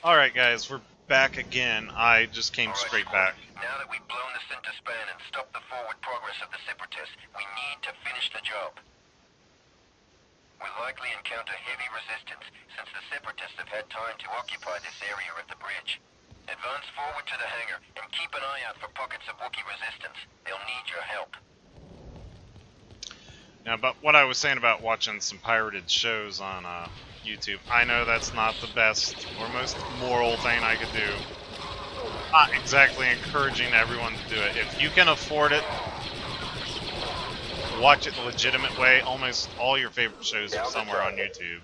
Alright guys, we're back again. I just came right, straight squad. back. Now that we've blown the center span and stopped the forward progress of the Separatists, we need to finish the job. We'll likely encounter heavy resistance, since the Separatists have had time to occupy this area of the bridge. Advance forward to the hangar, and keep an eye out for pockets of Wookiee resistance. They'll need your help. Now, but what I was saying about watching some pirated shows on uh, YouTube, I know that's not the best or most moral thing I could do. Not exactly encouraging everyone to do it. If you can afford it, watch it the legitimate way. Almost all your favorite shows are somewhere on YouTube.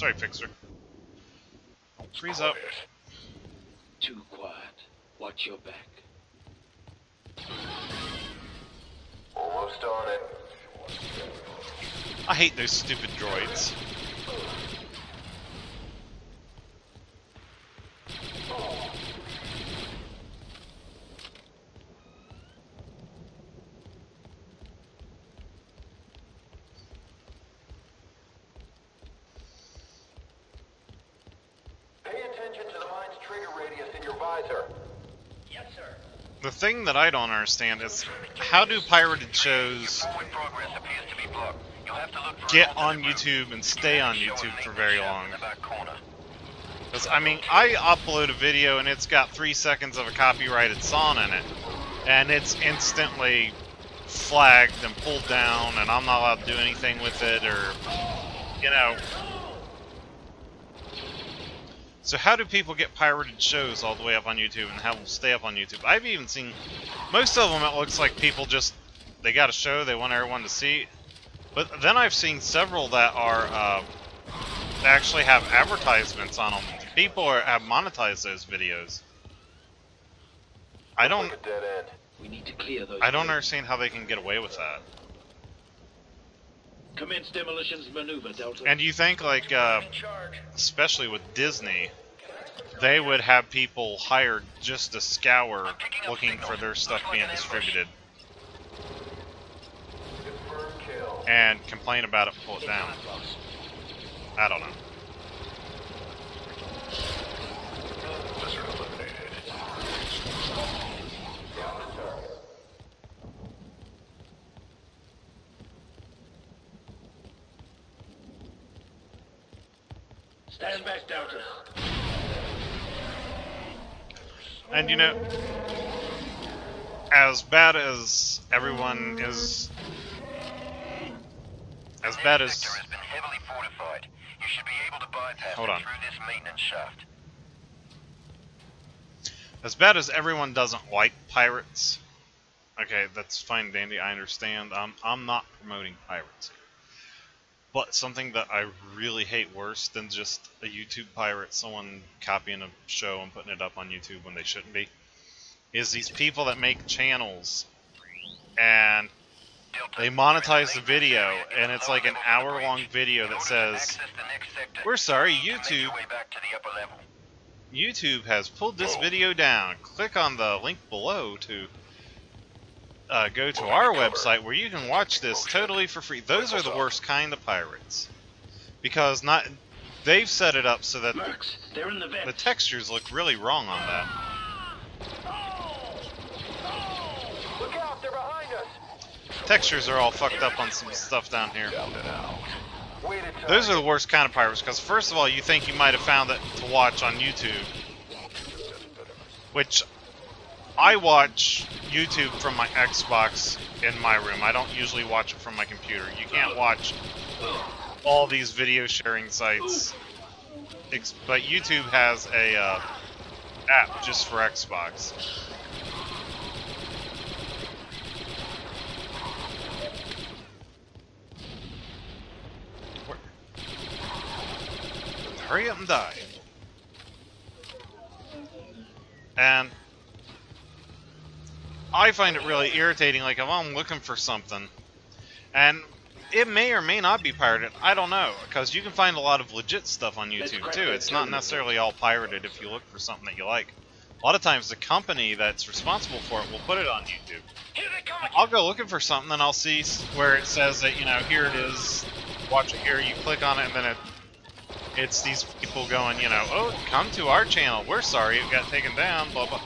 Sorry, Fixer. Freeze up. Too quiet. Watch your back. Almost on it. I hate those stupid droids. Attention to the mine's trigger radius in your visor. Yes, sir. The thing that I don't understand is how do pirated shows Forward progress appears to be blocked. You'll have to look for get on. YouTube and stay on YouTube for very long? in the back corner. 'Cause, I mean, I upload a video and it's got three seconds of a copyrighted song in it, and it's instantly flagged and pulled down, and I'm not allowed to do anything with it, or you know. So how do people get pirated shows all the way up on YouTube and have them stay up on YouTube? I've even seen most of them. It looks like people just they got a show they want everyone to see, but then I've seen several that are. Uh, actually have advertisements on them. People are, have monetized those videos. I don't. Like a dead end. We need to clear those. I don't understand how they can get away with that. Commence demolitions maneuver, Delta. And you think, like, uh, especially with Disney, they would have people hired just to scour looking for their stuff being distributed and complain about it pull it down. I don't know. Lizard eliminated. Down to target. Stand back, Delta. And you know, as bad as everyone is, as bad as has been heavily fortified. You should be able to bypass Hold on. through this maintenance shaft. as bad as everyone doesn't like pirates. Okay, that's fine, dandy. I understand. I'm I'm not promoting pirates here. But something that I really hate worse than just a YouTube pirate, someone copying a show and putting it up on YouTube when they shouldn't be, is these people that make channels and they monetize the video and it's like an level of the hour long video that says access the next sector, We're sorry, you need to make your YouTube way back to the upper level. YouTube has pulled this video down. Click on the link below to uh, go to our website where you can watch this totally for free. Those are the worst kind of pirates because not they've set it up so that Mercs, they're in the vent. the textures look really wrong on that. Look out, they're behind us. Textures are all fucked up on some stuff down here. Down and out. Wait a Those are the worst kind of pirates because first of all, you think you might have found it to watch on YouTube, which I watch YouTube from my Xbox in my room. I don't usually watch it from my computer. You can't watch all these video sharing sites, but YouTube has a uh, app just for Xbox. Hurry up and die. And I find it really irritating. Like if I'm looking for something, and it may or may not be pirated. I don't know because you can find a lot of legit stuff on YouTube too. It's not necessarily all pirated if you look for something that you like. A lot of times the company that's responsible for it will put it on YouTube. I'll go looking for something and I'll see where it says that you know here it is. Watch it here. You click on it and then it it's these people going you know oh come to our channel. We're sorry it got taken down. Blah blah.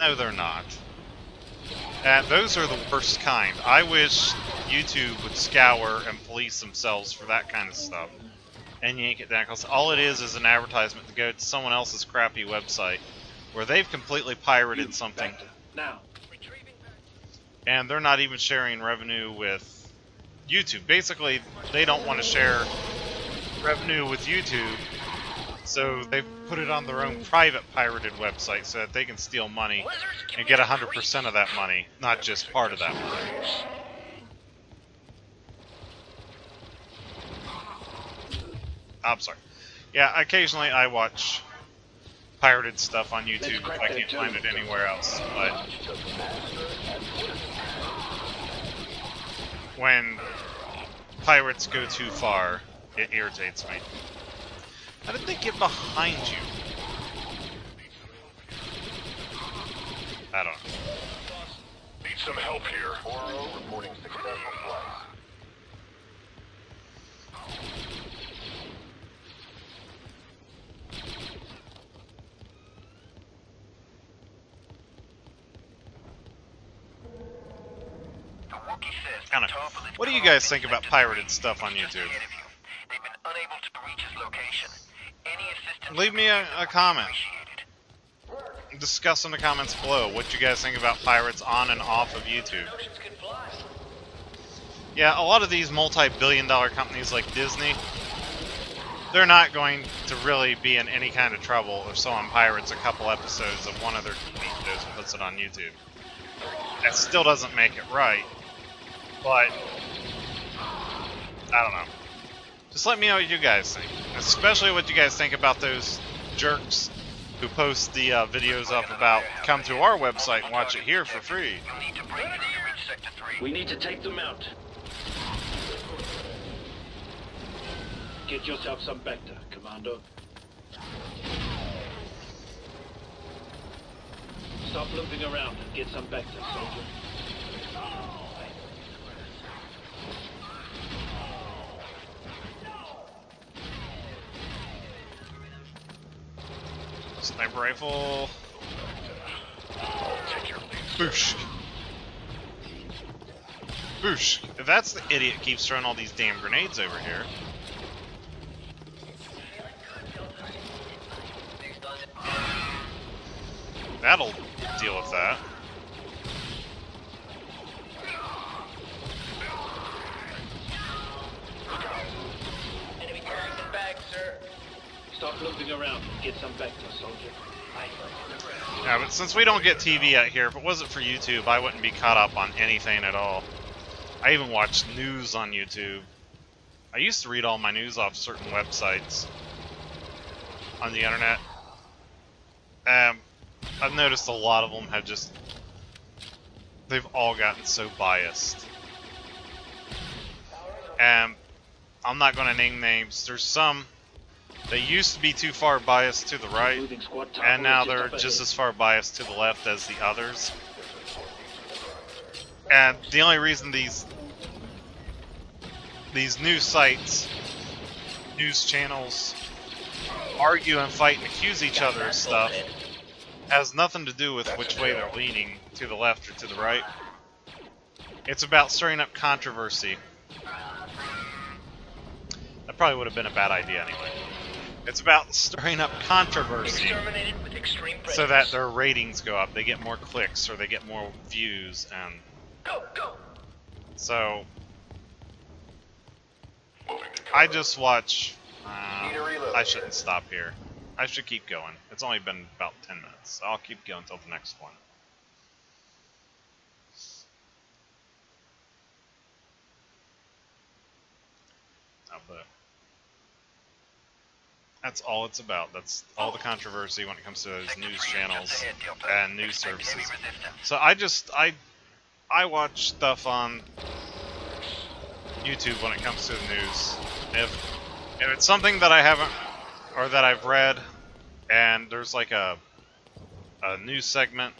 No, they're not. And those are the worst kind. I wish YouTube would scour and police themselves for that kind of stuff and yank it down because all it is is an advertisement to go to someone else's crappy website where they've completely pirated something Now. and they're not even sharing revenue with YouTube. Basically, they don't want to share revenue with YouTube, so they've put it on their own private pirated website so that they can steal money and get 100% of that money, not just part of that money. I'm sorry. Yeah, occasionally I watch pirated stuff on YouTube if I can't find it anywhere else, but when pirates go too far, it irritates me. How did they get behind you? I don't know. Need some help here. 4 reporting successful flight. The Wookiee says Kinda. the top of the What do you guys think about pirated stuff on YouTube? ahead of you. They've been unable to reach his location. Any assistance Leave me a, a comment. Discuss in the comments below what you guys think about pirates on and off of YouTube. Yeah, a lot of these multi-billion dollar companies like Disney, they're not going to really be in any kind of trouble if someone pirates a couple episodes of one of their TV shows and puts it on YouTube. That still doesn't make it right, but I don't know. Just let me know what you guys think, especially what you guys think about those jerks who post the uh, videos up about come to our website and watch it here for free. You'll need to break through to reach Sector 3. We need to take them out. Get yourself some Bacta, Commando. Stop looping around and get some Bacta, soldier. Sniper rifle. Boosh. Boosh. If that's the idiot keeps throwing all these damn grenades over here. That'll deal with that. Stop looping around get some Bacta, soldier. Yeah, but since we don't get TV out here, if it wasn't for YouTube, I wouldn't be caught up on anything at all. I even watch news on YouTube. I used to read all my news off certain websites on the internet. Um, I've noticed a lot of them have just they've all gotten so biased. Um, I'm not going to name names. There's some that used to be too far biased to the right, Moving squad top and now they're just as far biased to the left as the others. And the only reason these these news sites, news channels, argue and fight and accuse each other of stuff has nothing to do with which way they're leaning, to the left or to the right. It's about stirring up controversy. That probably would have been a bad idea anyway. It's about stirring up controversy Exterminated with extreme so that their ratings go up. They get more clicks or they get more views, and Go, go! so I just watch. Uh, Need a reload I shouldn't stop here. I should keep going. It's only been about 10 minutes. I'll keep going until the next one. Oh, but that's all it's about. That's all the controversy when it comes to those news channels just ahead, Delta. and news services. So I just I I watch stuff on YouTube when it comes to the news. If if it's something that I haven't or that I've read, and there's like a a news segment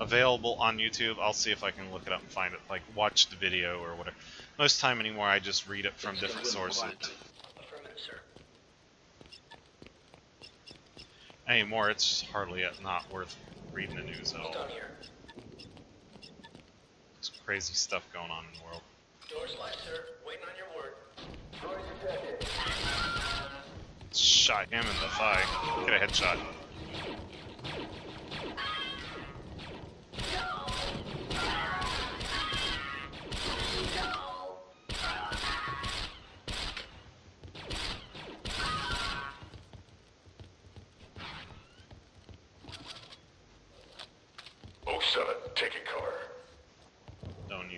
available on YouTube, I'll see if I can look it up and find it. Like watch the video or whatever. Most time anymore, I just read it from different sources. Affirmative, sir. Anymore, it's hardly uh, not worth reading the news at all. Here. There's crazy stuff going on in the world. Doors locked, sir. Waiting on your word. Shot him in the thigh. Get a headshot.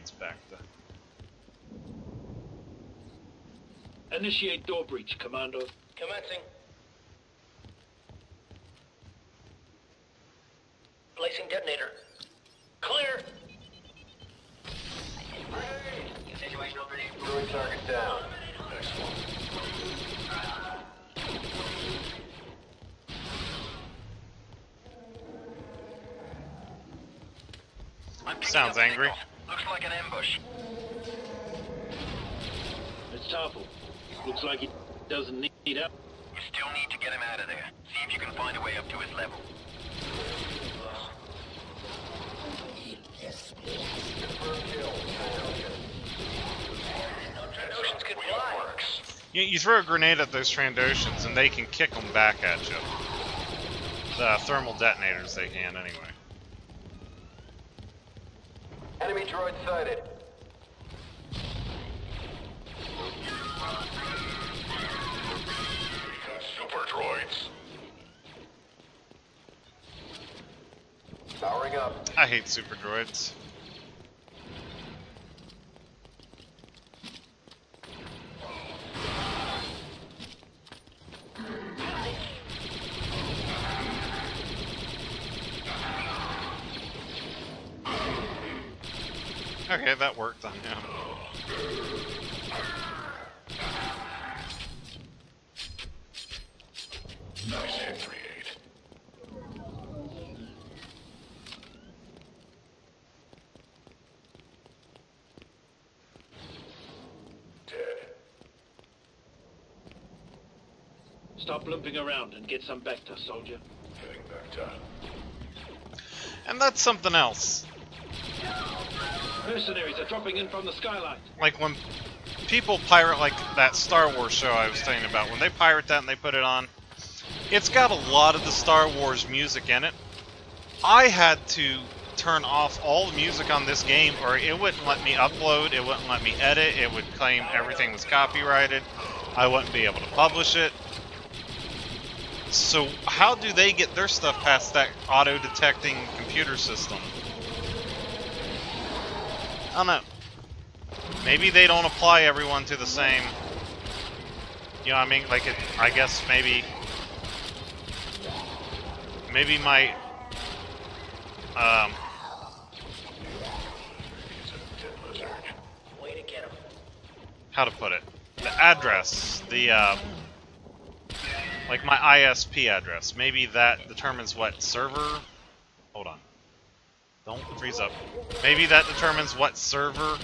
No needs back to. Initiate door breach, Commando. Commencing. Placing detonator. Clear. Situational grenade. Throwing target down. I'm Sounds up angry. Signals. Looks like an ambush. It's Tarfful. Looks like he doesn't need up. You still need to get him out of there. See if you can find a way up to his level. Trandoshan's could fly. Works. You, you throw a grenade at those Trandoshans and they can kick them back at you. The thermal detonators they can anyway. Enemy droid sighted. Super droids. Powering up. I hate super droids. Okay, that worked on him. Nice hit, 3-8. Dead. Stop limping around and get some Bacta, soldier. Heading back down. And that's something else. Mercenaries are dropping in from the skylight. Like when people pirate like that Star Wars show I was telling about, when they pirate that and they put it on, it's got a lot of the Star Wars music in it. I had to turn off all the music on this game or it wouldn't let me upload, it wouldn't let me edit, it would claim everything was copyrighted. I wouldn't be able to publish it. So how do they get their stuff past that auto-detecting computer system? I don't know. Maybe they don't apply everyone to the same. You know what I mean? Like it. I guess maybe. Maybe my. Um. How to put it? The address. The. Uh, like my ISP address. Maybe that determines what server. Hold on. Don't freeze up. Maybe that determines what server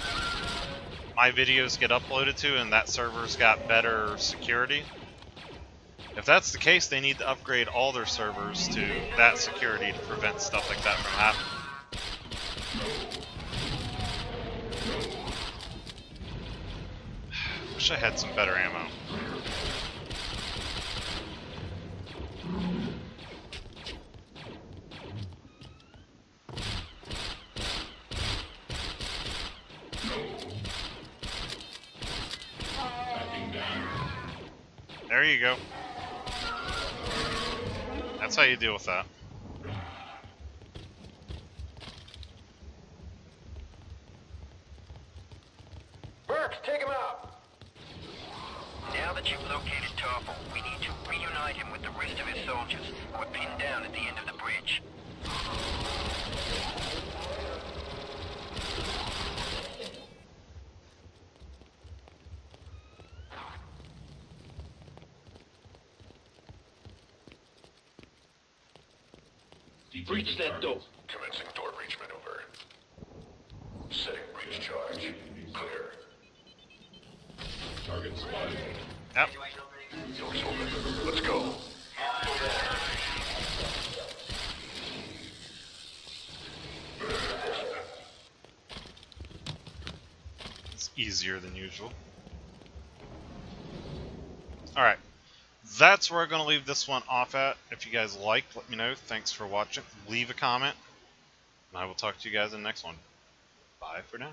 my videos get uploaded to, and that server's got better security. If that's the case, they need to upgrade all their servers to that security to prevent stuff like that from happening. Wish I had some better ammo. There you go. That's how you deal with that. Burks, take him out! Now that you've located Tarfful, we need to reunite him with the rest of his soldiers, who are pinned down at the end of the bridge. Breach that door. Commencing door breach maneuver. Setting breach charge. Clear. Target spotted. Yep. Doors open. Let's go. It's easier than usual. Alright. That's where I'm going to leave this one off at. If you guys liked, let me know. Thanks for watching. Leave a comment. And I will talk to you guys in the next one. Bye for now.